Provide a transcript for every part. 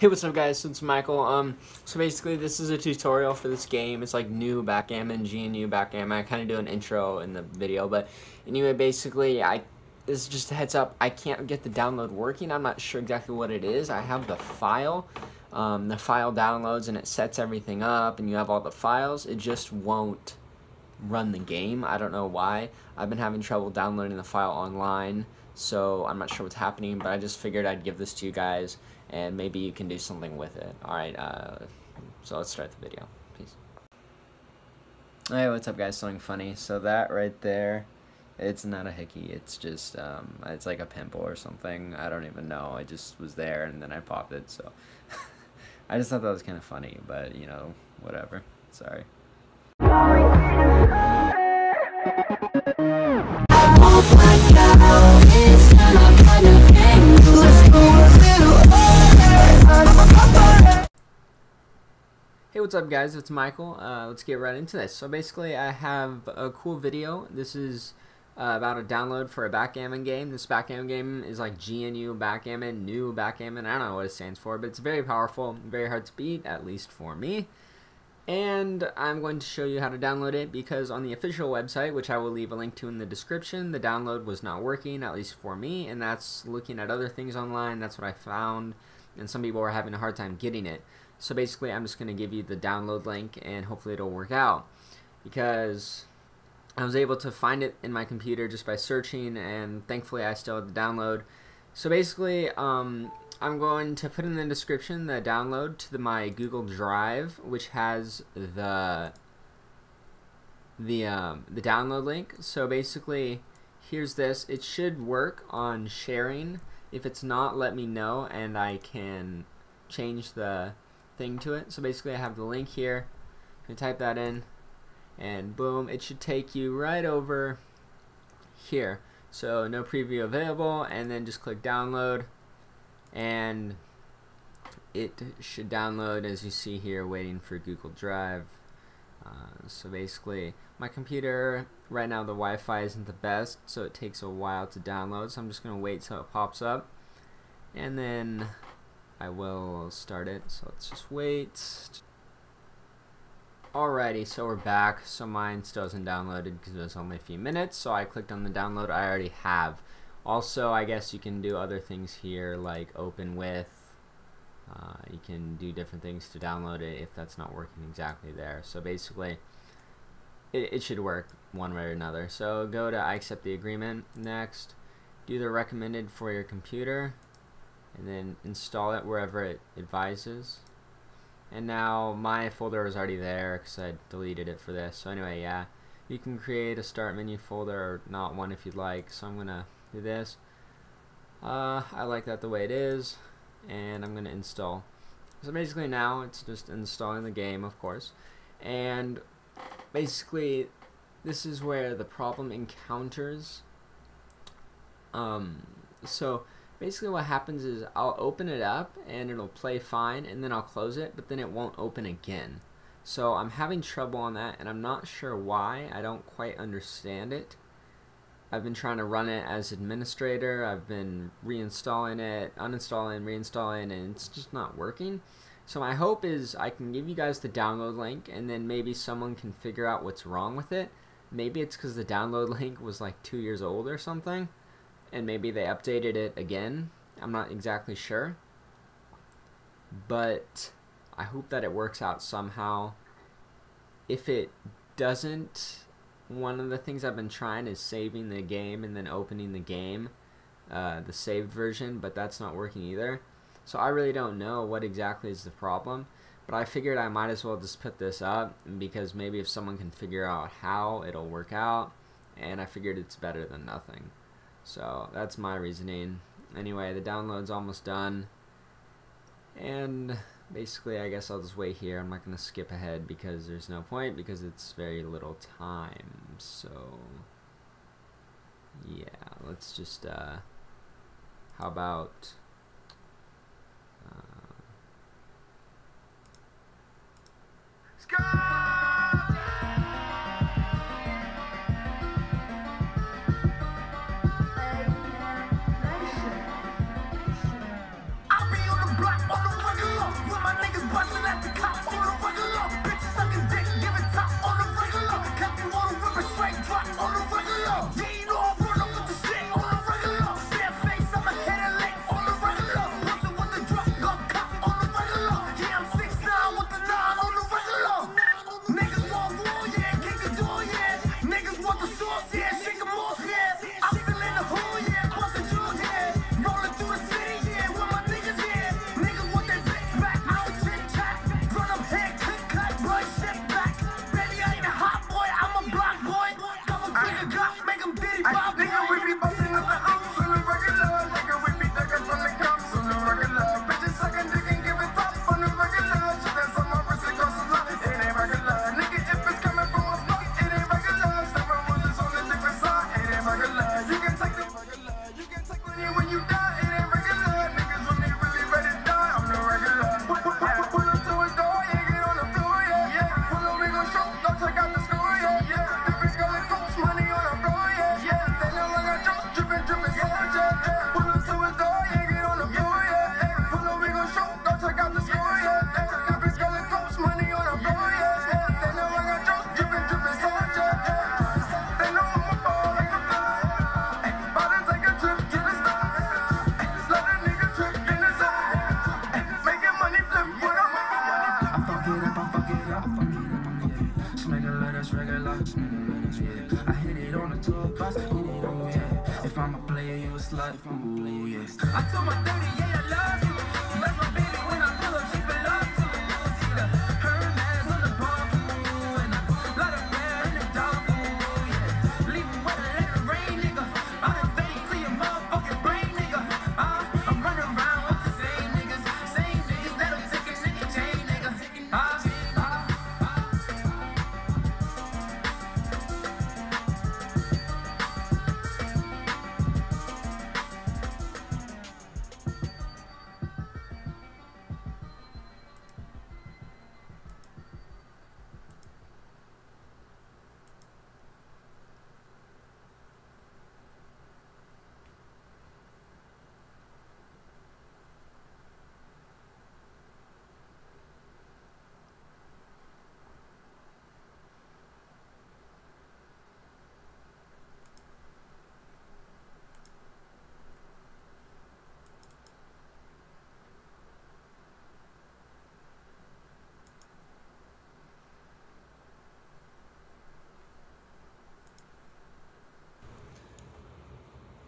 Hey, what's up guys, it's Michael. Um, so basically this is a tutorial for this game. It's like new backgammon, GNU backgammon. I kind of do an intro in the video, but anyway, basically, I this is just a heads up. I can't get the download working. I'm not sure exactly what it is. I have the file. Um, the file downloads and it sets everything up and you have all the files. It just won't run the game. I don't know why. I've been having trouble downloading the file online, so I'm not sure what's happening, but I just figured I'd give this to you guys and maybe you can do something with it. Alright, uh, so let's start the video. Peace. Hey, what's up guys? Something funny. So that right there, it's not a hickey, it's just, um, it's like a pimple or something. I don't even know. It just was there and then I popped it, so. I just thought that was kind of funny, but, you know, whatever. Sorry. Hey, what's up guys? It's Michael. Uh, let's get right into this. So basically I have a cool video. This is uh, about a download for a backgammon game. This backgammon game is like GNU backgammon, new backgammon. I don't know what it stands for, but it's very powerful, very hard to beat, at least for me. And I'm going to show you how to download it because on the official website, which I will leave a link to in the description, the download was not working, at least for me, and that's looking at other things online. That's what I found, and some people were having a hard time getting it. So basically I'm just going to give you the download link and hopefully it'll work out because I was able to find it in my computer just by searching and thankfully I still had the download. So basically um, I'm going to put in the description the download to the, my Google Drive which has the the um, the download link. So basically here's this. It should work on sharing. If it's not let me know and I can change the thing to it. So basically I have the link here. You type that in and boom, it should take you right over here. So no preview available and then just click download and it should download as you see here waiting for Google Drive. Uh, so basically my computer right now the Wi-Fi isn't the best so it takes a while to download so I'm just gonna wait till it pops up and then I will start it. So let's just wait. Alrighty, so we're back. So mine still isn't downloaded because it was only a few minutes. So I clicked on the download I already have. Also, I guess you can do other things here like open with. Uh, you can do different things to download it if that's not working exactly there. So basically, it, it should work one way or another. So go to I accept the agreement. Next, do the recommended for your computer and then install it wherever it advises. And now my folder is already there because I deleted it for this. So anyway yeah you can create a start menu folder or not one if you'd like. So I'm gonna do this. Uh, I like that the way it is and I'm gonna install. So basically now it's just installing the game of course. And basically this is where the problem encounters um, so basically what happens is I'll open it up and it'll play fine and then I'll close it but then it won't open again. So I'm having trouble on that and I'm not sure why. I don't quite understand it. I've been trying to run it as administrator. I've been reinstalling it uninstalling reinstalling and it's just not working. So my hope is I can give you guys the download link and then maybe someone can figure out what's wrong with it. Maybe it's because the download link was like two years old or something and maybe they updated it again. I'm not exactly sure. But I hope that it works out somehow. If it doesn't, one of the things I've been trying is saving the game and then opening the game, uh, the saved version, but that's not working either. So I really don't know what exactly is the problem. But I figured I might as well just put this up because maybe if someone can figure out how, it'll work out. And I figured it's better than nothing. So that's my reasoning. Anyway, the download's almost done. And basically, I guess I'll just wait here. I'm not going to skip ahead because there's no point because it's very little time. So, yeah, let's just, uh, how about, uh, that's regular. Yeah. I hit it on the top. Ooh, yeah. If I'm a player, you a slut. If I'm a player, yeah. I told my 30, yeah.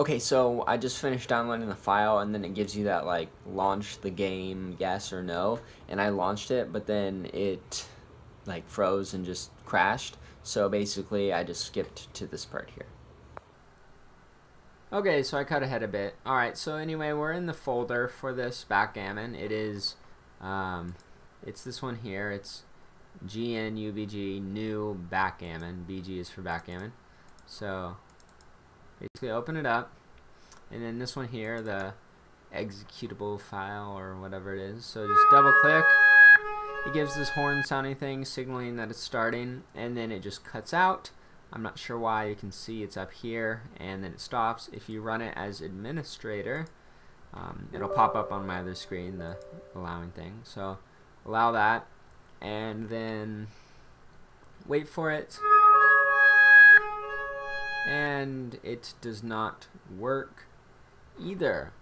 Okay, so I just finished downloading the file, and then it gives you that like launch the game, yes or no. And I launched it, but then it like froze and just crashed. So basically, I just skipped to this part here. Okay, so I cut ahead a bit. All right, so anyway, we're in the folder for this backgammon. It is, um, it's this one here. It's GNUBG new backgammon. BG is for backgammon. So basically open it up and then this one here the executable file or whatever it is. So just double click. It gives this horn sounding thing signaling that it's starting and then it just cuts out. I'm not sure why. You can see it's up here and then it stops. If you run it as administrator um, it'll pop up on my other screen the allowing thing. So allow that and then wait for it and it does not work either.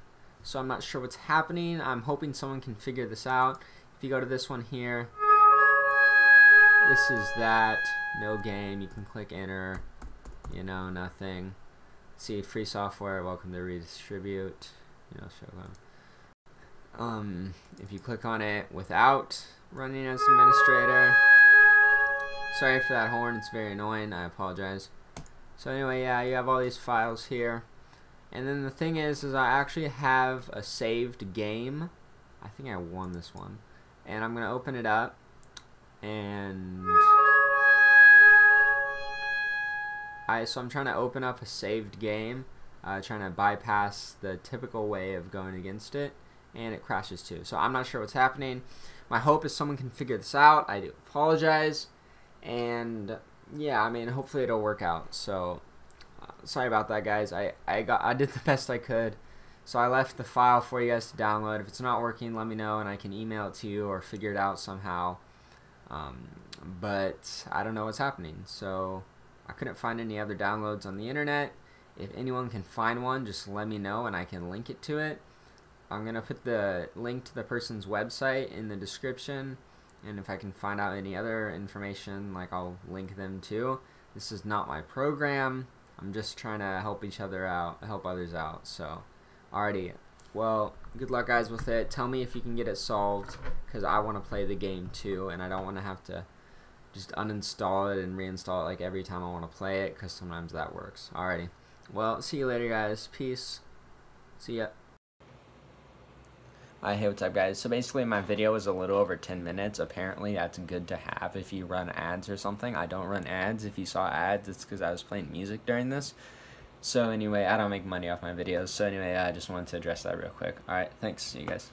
So I'm not sure what's happening. I'm hoping someone can figure this out. If you go to this one here, this is that, no game, you can click enter, you know, nothing. See, free software, welcome to redistribute, you know, show them. Um, if you click on it without running as administrator, sorry for that horn, it's very annoying, I apologize. So anyway, yeah, you have all these files here. And then the thing is, is I actually have a saved game. I think I won this one. And I'm going to open it up. And... I, so I'm trying to open up a saved game. Uh, trying to bypass the typical way of going against it. And it crashes too. So I'm not sure what's happening. My hope is someone can figure this out. I do apologize. And yeah, I mean, hopefully it'll work out. So, uh, sorry about that, guys. I I got I did the best I could. So I left the file for you guys to download. If it's not working, let me know and I can email it to you or figure it out somehow. Um, but I don't know what's happening. So I couldn't find any other downloads on the internet. If anyone can find one, just let me know and I can link it to it. I'm gonna put the link to the person's website in the description and if I can find out any other information like I'll link them too. This is not my program. I'm just trying to help each other out help others out. So alrighty. Well good luck guys with it. Tell me if you can get it solved because I want to play the game too and I don't want to have to just uninstall it and reinstall it like every time I want to play it because sometimes that works. Alrighty. Well see you later guys. Peace. See ya hey, what's up guys? So basically my video is a little over 10 minutes. Apparently that's good to have if you run ads or something. I don't run ads. If you saw ads, it's because I was playing music during this. So anyway, I don't make money off my videos. So anyway, I just wanted to address that real quick. Alright, thanks. See you guys.